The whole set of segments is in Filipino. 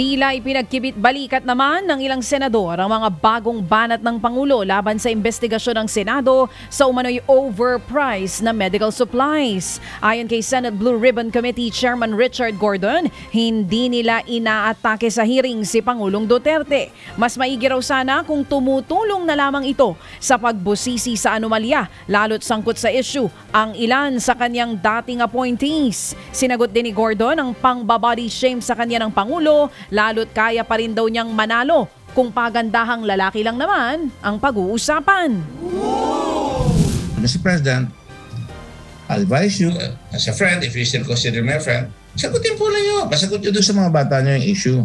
Tila ipinagkibit balikat naman ng ilang senador ang mga bagong banat ng Pangulo laban sa investigasyon ng Senado sa umano'y overpriced na medical supplies. Ayon kay Senate Blue Ribbon Committee Chairman Richard Gordon, hindi nila inaatake sa hearing si Pangulong Duterte. Mas maigi raw sana kung tumutulong na lamang ito sa pagbusisi sa anomalya, lalo't sangkot sa issue ang ilan sa kanyang dating appointees. Sinagot din ni Gordon ang pang-body shame sa kanya ng Pangulo lalo't kaya pa rin daw niyang manalo kung pagandahang lalaki lang naman ang pag-uusapan. Mr. President, I advise you, uh, as a friend, if you still consider me friend, sagutin po yun. Masagot nyo doon sa mga bata nyo yung issue.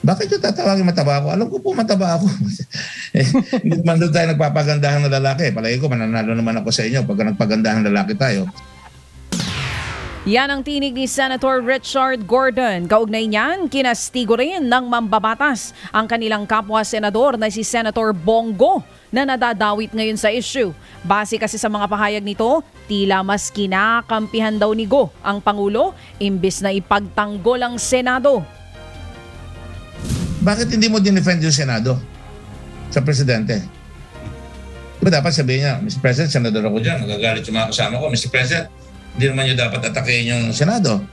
Bakit yung tatawagin mataba ako? Alam ko po mataba ako. eh, hindi man doon tayo nagpapagandahan ng lalaki. Palagi ko, mananalo naman ako sa inyo pagka nagpagandahan lalaki tayo. Yan ang tinig ni Senator Richard Gordon. Kaugnay niyan, kinastigo rin ng mambabatas ang kanilang kapwa-senador na si Senator Bongo na nadadawit ngayon sa issue. Base kasi sa mga pahayag nito, tila mas kinakampihan daw ni Go ang Pangulo imbis na ipagtanggol ang Senado. Bakit hindi mo dinefend yung Senado sa Presidente? Diba dapat sabihin niya, Mr. President, Senador ako dyan, magagalit yung mga kasama ko. Mr. President, hindi naman niyo dapat atakein yung Senado.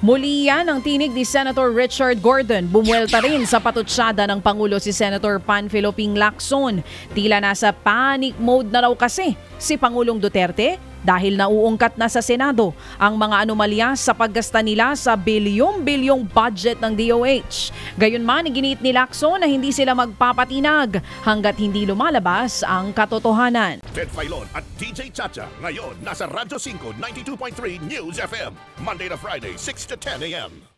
Muli yan ang tinig ni Senator Richard Gordon. Bumuelta rin sa patutsyada ng Pangulo si Senator Panfilo Ping Lacson. Tila nasa panic mode na raw kasi si Pangulong Duterte dahil nauungkat na sa Senado ang mga anomalya sa paggasta nila sa bilyong-bilyong budget ng DOH. Gayunman, iginiit ni Lacson na hindi sila magpapatinag hanggat hindi lumalabas ang katotohanan. Ted Filon at DJ Chacha. Ngayon, nasa Radyo 5, 92.3 News FM. Monday to Friday, 6 to 10 a.m.